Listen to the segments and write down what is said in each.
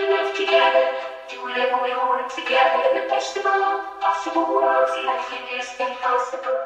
to live together, to live what we want together in the best of all possible worlds, like it is impossible.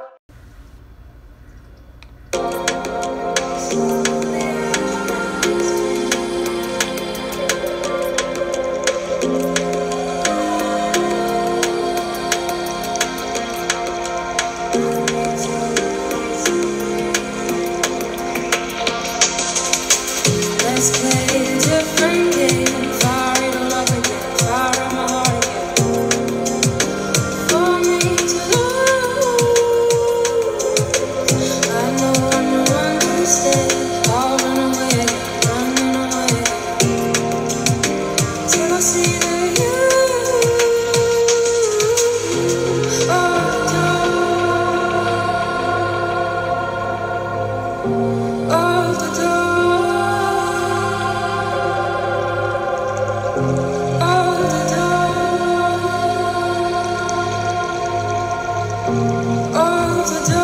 on the door.